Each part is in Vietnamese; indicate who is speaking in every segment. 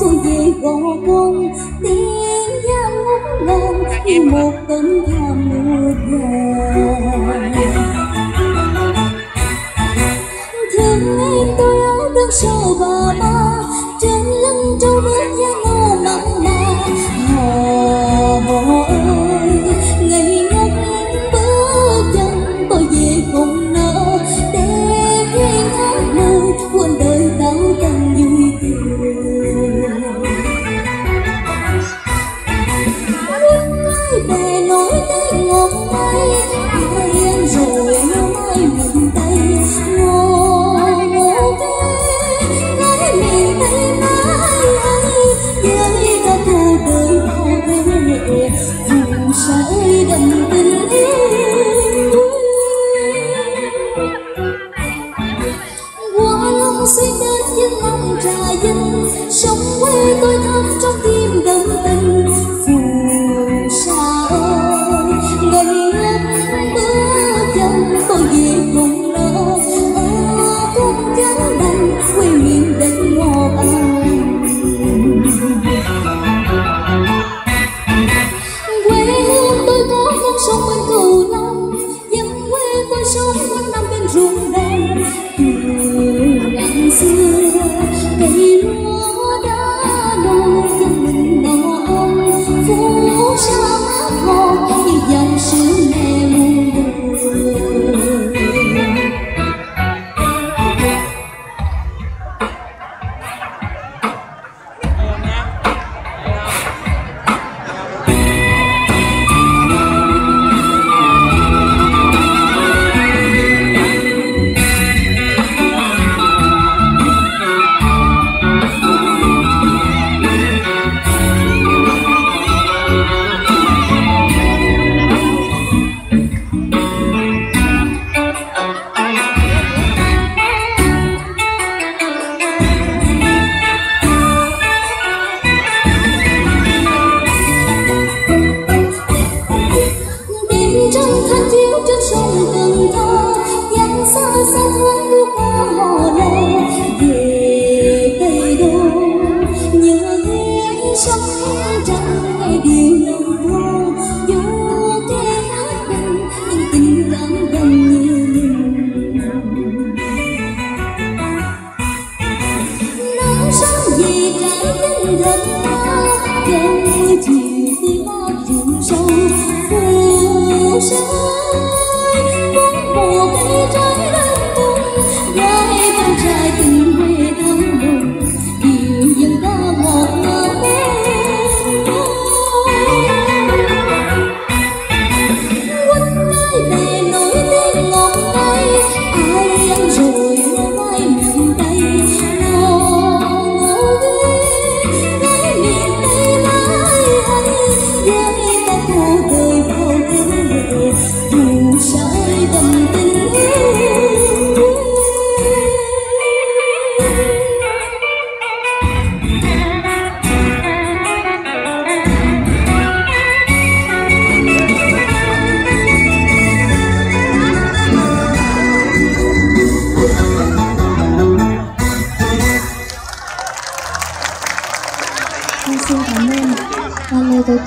Speaker 1: xuôi về gò công, tiếng giang ngút ngàn như một cơn thảm mưa vàng thương em tôi áo đơn sâu và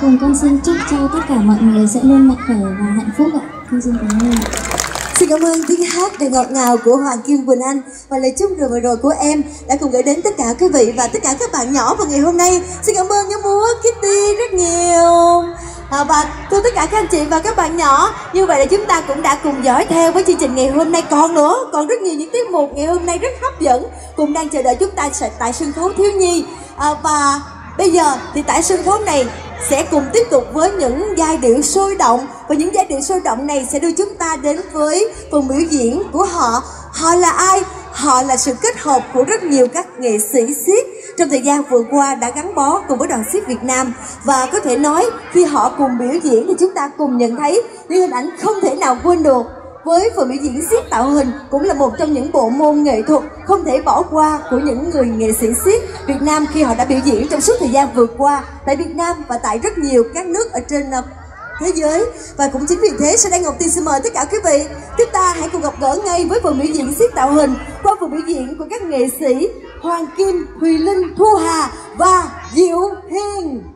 Speaker 1: cùng con
Speaker 2: xin chúc cho tất cả mọi người sẽ luôn mạnh khỏe và hạnh phúc ạ Con xin cảm ơn
Speaker 3: Xin cảm ơn tiếng hát đầy ngọt ngào của Hoàng Kim Quỳnh Anh và lời chúc vừa rồi của em đã cùng gửi đến tất cả quý vị và tất cả các bạn nhỏ vào ngày hôm nay. Xin cảm ơn nhóm múa Kitty rất nhiều. À, và thưa tất cả các anh chị và các bạn nhỏ, như vậy là chúng ta cũng đã cùng dõi theo với chương trình ngày hôm nay còn nữa, còn rất nhiều những tiết mục ngày hôm nay rất hấp dẫn cùng đang chờ đợi chúng ta sẽ tại sân khấu thiếu nhi à, và bây giờ thì tại sân khấu này sẽ cùng tiếp tục với những giai điệu sôi động. Và những giai điệu sôi động này sẽ đưa chúng ta đến với phần biểu diễn của họ. Họ là ai? Họ là sự kết hợp của rất nhiều các nghệ sĩ siết trong thời gian vừa qua đã gắn bó cùng với đoàn siết Việt Nam. Và có thể nói khi họ cùng biểu diễn thì chúng ta cùng nhận thấy những hình ảnh không thể nào quên được với phần biểu diễn siết tạo hình cũng là một trong những bộ môn nghệ thuật không thể bỏ qua của những người nghệ sĩ siết Việt Nam khi họ đã biểu diễn trong suốt thời gian vừa qua tại Việt Nam và tại rất nhiều các nước ở trên thế giới và cũng chính vì thế sẽ đang Ngọc Tiên xin mời tất cả quý vị chúng ta hãy cùng gặp gỡ ngay với phần biểu diễn siết tạo hình qua phần biểu diễn của các nghệ sĩ Hoàng Kim, Thùy Linh, Thu Hà và Diệu Hiền.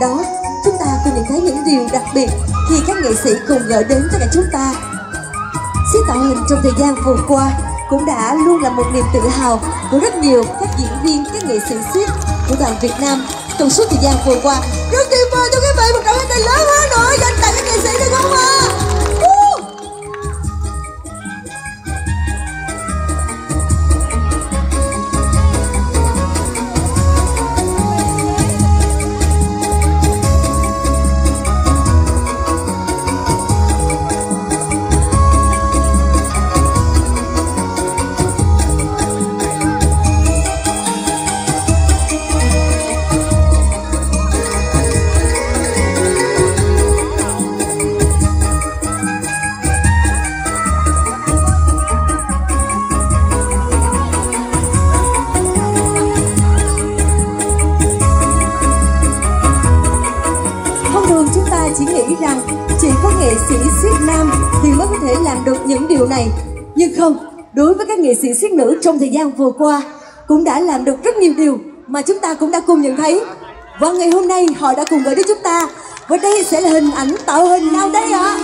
Speaker 3: Đó chúng ta còn nhìn thấy những điều đặc biệt khi các nghệ sĩ cùng gửi đến tất cả chúng ta Siết tạo hình trong thời gian vừa qua cũng đã luôn là một niềm tự hào của rất nhiều các diễn viên, các nghệ sĩ siết của đoàn Việt Nam trong suốt thời gian vừa qua. Rất tuyệt vời cho quý vị, một tràng tay lớn hơn nữa dành tặng các nghệ sĩ những điều này. Nhưng không, đối với các nghệ sĩ siết nữ trong thời gian vừa qua cũng đã làm được rất nhiều điều mà chúng ta cũng đã cùng nhận thấy. Và ngày hôm nay họ đã cùng gửi đến chúng ta và đây sẽ là hình ảnh tạo hình nào đây ạ?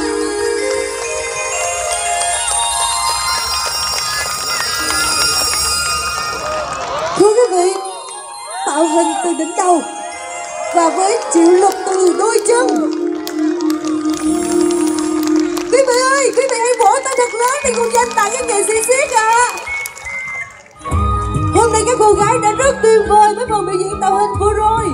Speaker 3: Thưa quý vị, tạo hình từ đỉnh đầu và với chịu lực từ đôi chân quý vị ơi, quý vị hãy vỗ tay thật lớn để cùng dành tặng cho nghệ sĩ siết ạ hôm nay các cô gái đã rất tuyệt vời với phần biểu diễn tạo hình vừa rồi.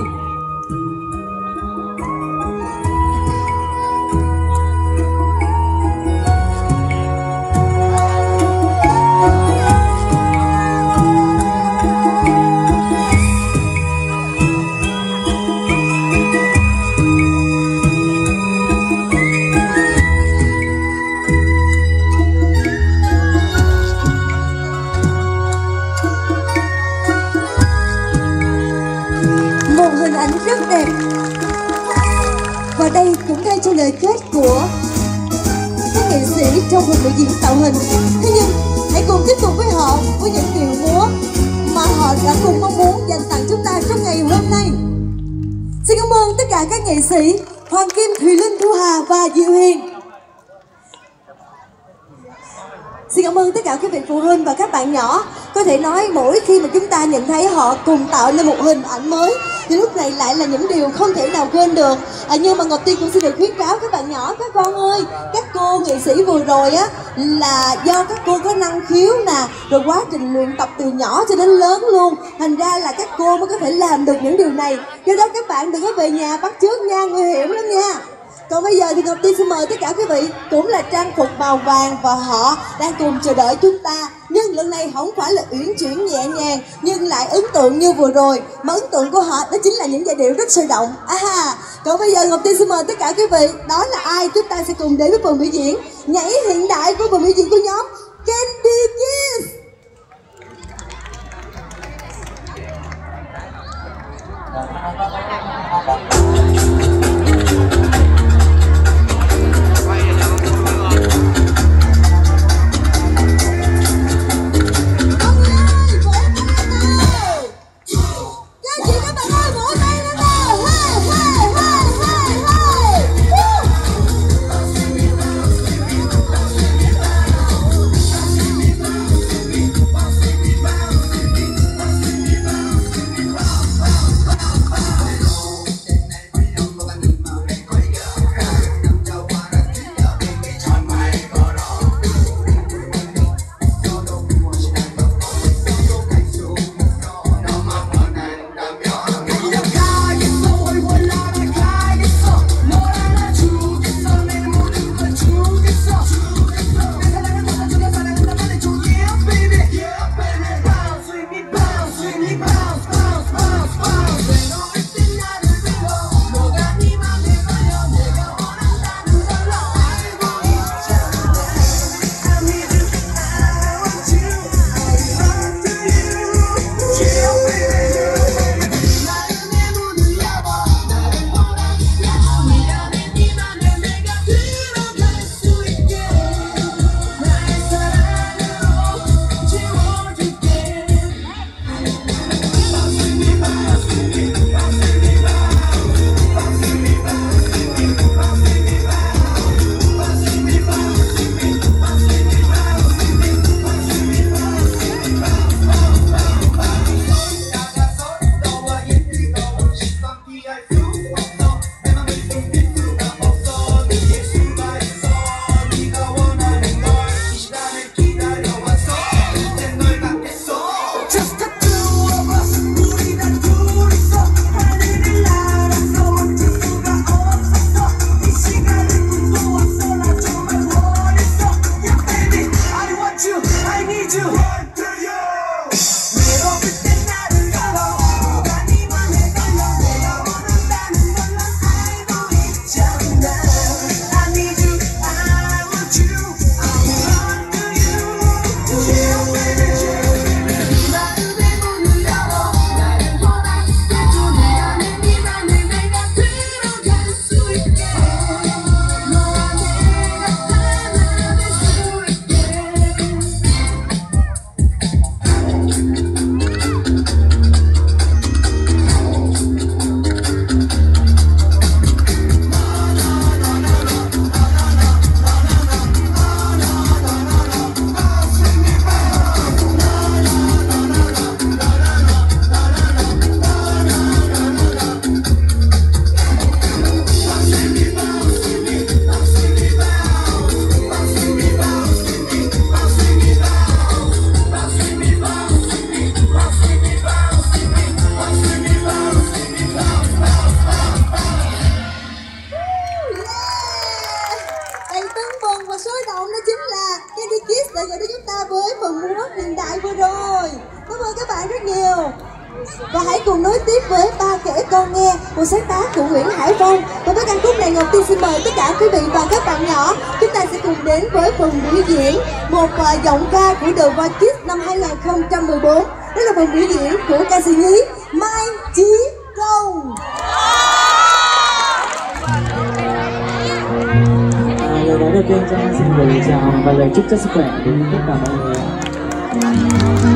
Speaker 3: Tạo hình. Thế nhưng, hãy cùng tiếp tục với họ, với những điệu múa mà họ đã cùng mong muốn dành tặng chúng ta trong ngày hôm nay. Xin cảm ơn tất cả các nghệ sĩ hoàng kim, thùy linh, thu hà và diệu hiền. Xin cảm ơn tất cả quý vị phụ huynh và các bạn nhỏ. Có thể nói mỗi khi mà chúng ta nhìn thấy họ cùng tạo nên một hình ảnh mới Thì lúc này lại là những điều không thể nào quên được. À, Nhưng mà Ngọc Tiên cũng xin được khuyến cáo các bạn nhỏ Các con ơi, các cô nghệ sĩ vừa rồi á Là do các cô có năng khiếu nè Rồi quá trình luyện tập từ nhỏ cho đến lớn luôn. Thành ra là các cô mới có thể làm được những điều này. Do đó các bạn đừng có về nhà bắt chước nha, nguy hiểm lắm nha còn bây giờ thì Ngọc Tiên xin mời tất cả quý vị cũng là trang phục màu vàng và họ đang cùng chờ đợi chúng ta. Nhưng lần này không phải là uyển chuyển nhẹ nhàng nhưng lại ấn tượng như vừa rồi. Mà ấn tượng của họ đó chính là những giai điệu rất sôi động. À, còn bây giờ Ngọc Tiên xin mời tất cả quý vị đó là ai chúng ta sẽ cùng đến với phần biểu diễn nhảy hiện đại của phần biểu diễn của nhóm Candy Kiss. you. Đến với phần biểu diễn một uh, giọng ca của The Voice Kids năm 2014 đó là phần biểu diễn của ca sĩ nhí Mai Chí Công
Speaker 4: lời nói đầu tiên cho xin gửi chào và lời chúc cho sức khỏe đến tất cả mọi. Người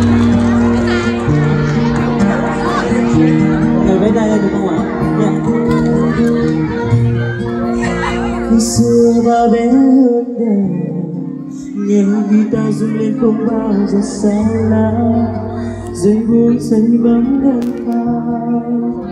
Speaker 4: Khi xưa ba bé hơn đời Nghe guitar rung lên không bao giờ xa lạ. Dây buông dây bấm gần cao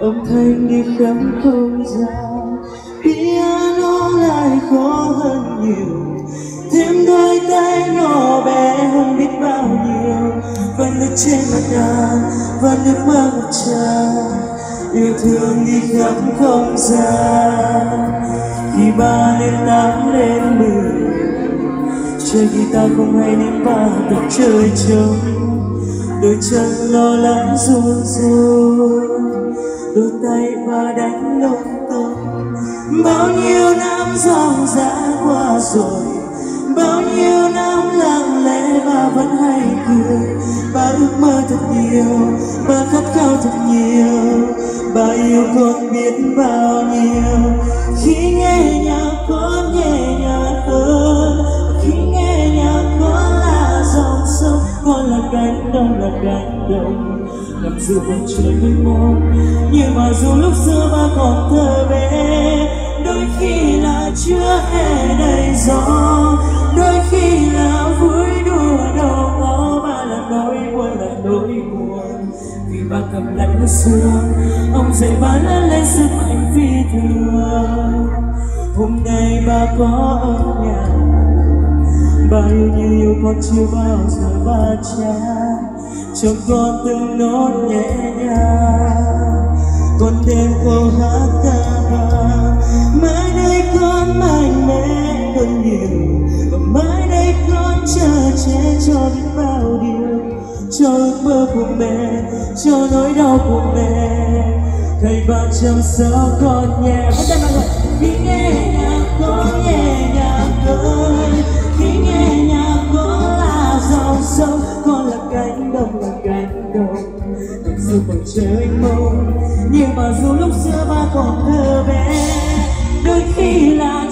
Speaker 4: Âm thanh đi khắp không gian. Piano lại khó hơn nhiều. Thêm đôi tay nhỏ bé hơn biết bao nhiêu. Và nước trên mặt đàn Và nước mơ ngập tràn. Yêu thương đi khắp không gian. Khi ba lên tám lên mười Chơi guitar không hay nên ba tập chơi trống Đôi chân lo lắng run run Đôi tay ba đánh lung tung. Bao nhiêu năm dòng dã qua rồi, Bao nhiêu năm lặng lẽ bà vẫn hay cười. Bà ước mơ thật nhiều Bà khát khao thật nhiều ba yêu con biết bao nhiêu. Khi nghe nhạc con nhẹ nhàng hơn Khi nghe nhạc con là dòng sông. Con là cánh đồng, là cánh đồng. Nằm giữa bầu trời mênh mông. Nhưng mà dù lúc xưa ba còn thơ bé, Đôi khi là chưa hề đầy gió. Đôi khi là vui đùa đâu có Ba là nỗi buồn là nỗi buồn bà cầm lạnh nước xương Ông dạy ba lớn lên sức mạnh phi thường. Hôm nay ba có ở nhà Ba yêu như yêu con chưa bao giờ ba cha. Chồng con từng nốt nhẹ nhàng, Con đêm câu hát ca vang Mai đây con mạnh mẽ hơn nhiều Và mai đây con chờ che cho biết bao điều cho ước mơ của mẹ cho nỗi đau của mẹ. Thầy bạn chăm sóc con nhé hết tay mọi người khi nghe nhạc có nhẹ nhàng ơi khi nghe nhạc có là dòng sông con là cánh đồng là cánh đồng. Mặc dù còn trời mông nhưng mà dù lúc xưa ba còn thơ bé đôi khi là